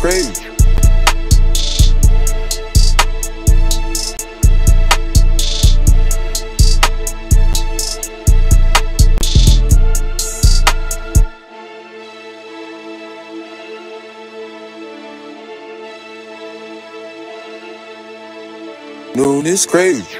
crazy. Noon is crazy.